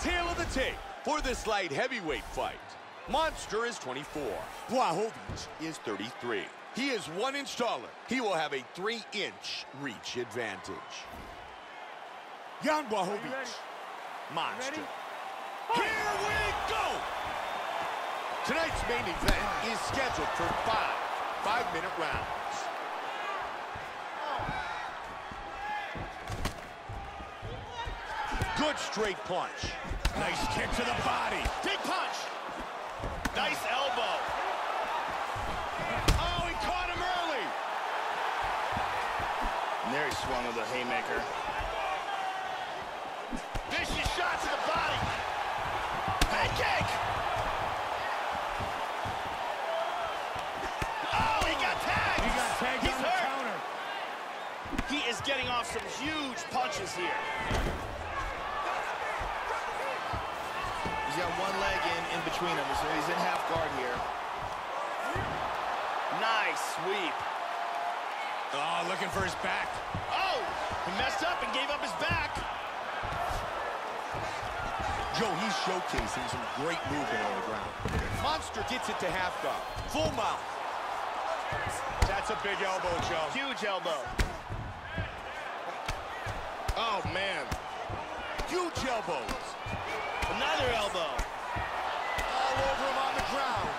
tail of the tape for this light heavyweight fight. Monster is 24. Błachowicz is 33. He is one inch taller. He will have a three inch reach advantage. Jan Błachowicz. Monster. Here we go! Tonight's main event is scheduled for five five-minute rounds. Good straight punch. Nice kick to the body. Big punch. Nice elbow. Oh, he caught him early. And there he swung with a haymaker. Vicious shot to the body. Head kick. Oh, he got tagged. He got tagged He's on the counter. He is getting off some huge punches here. He's got one leg in, in between them, so he's in half guard here. Nice sweep. Oh, looking for his back. Oh, he messed up and gave up his back. Joe, he's showcasing some great movement on the ground. Monster gets it to half guard. Full mount. That's a big elbow, Joe. Huge elbow. Oh, man. Huge elbows. Another elbow. All over him on the ground.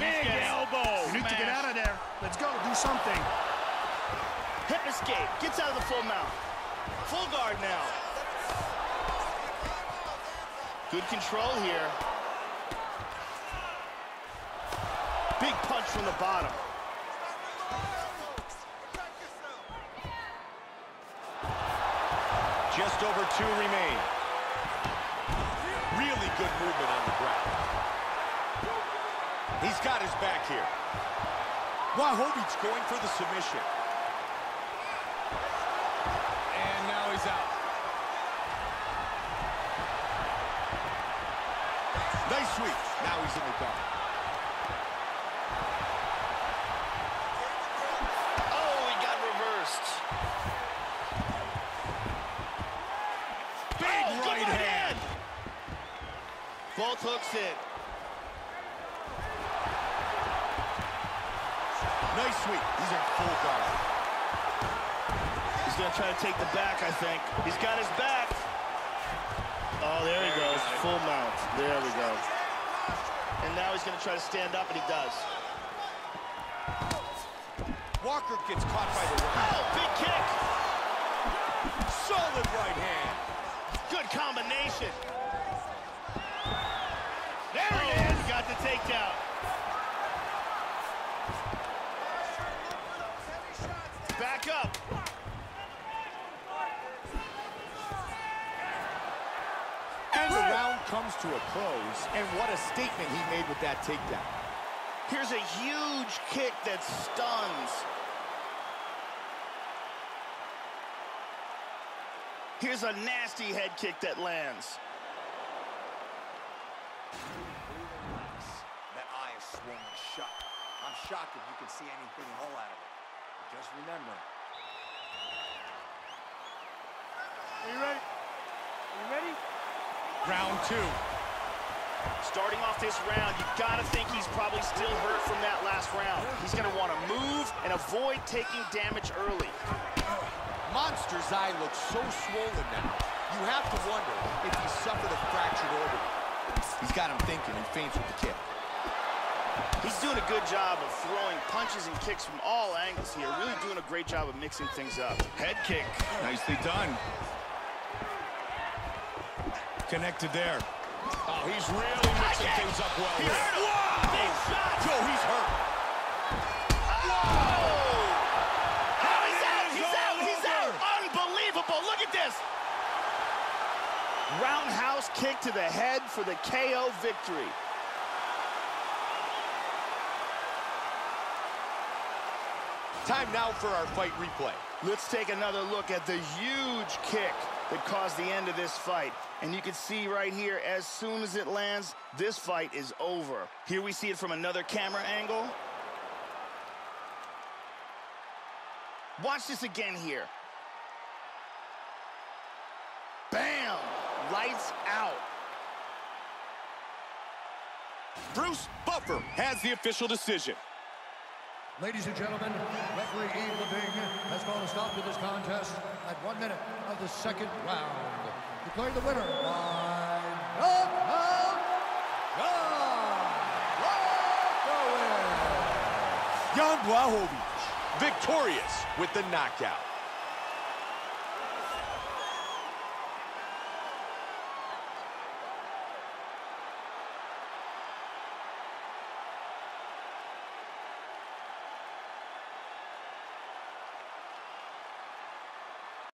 Big elbow. You need to get out of there. Let's go. Do something. Hip escape. Gets out of the full mount. Full guard now. Good control here. Big punch from the bottom. Just over two remain. Good movement on the ground. He's got his back here. Błachowicz's going for the submission. And now he's out. Nice sweep. Now he's in the guard. Oh, he got reversed. Big Oh, good right hand. Both hooks in. Nice sweep. He's in full guard. He's gonna try to take the back, I think. He's got his back. Oh, there he goes. Full mount. There we go. And now he's gonna try to stand up, and he does. Walker gets caught by the right. Oh, big kick. Solid right hand. Good combination. Takedown. Back up. And the round comes to a close, and what a statement he made with that takedown. Here's a huge kick that stuns. Here's a nasty head kick that lands. That eye is swollen. I'm shocked if you can see anything whole out of it. But just remember. Are you ready? Are you ready? Round two. Starting off this round, you gotta think he's probably still hurt from that last round. He's gonna wanna move and avoid taking damage early. Monster's eye looks so swollen now. You have to wonder if he suffered a fractured orbital. He's got him thinking and feints with the kick. He's doing a good job of throwing punches and kicks from all angles here. Really doing a great job of mixing things up. Head kick. Nicely done. Connected there. Oh, he's really mixing kick. things up well He here. hurt him. Big shot. Joe, he's hurt. Oh, oh he's out. He's out. He's out. Unbelievable. Look at this. Roundhouse kick to the head for the KO victory. Time now for our fight replay. Let's take another look at the huge kick that caused the end of this fight. And you can see right here, as soon as it lands, this fight is over. Here we see it from another camera angle. Watch this again here. Bam! Lights out. Bruce Buffer has the official decision. Ladies and gentlemen, referee Yves Lavigne has called a stop to this contest at one minute of the second round. Declaring the winner by knockout, Jan Blachowicz. Jan victorious with the knockout.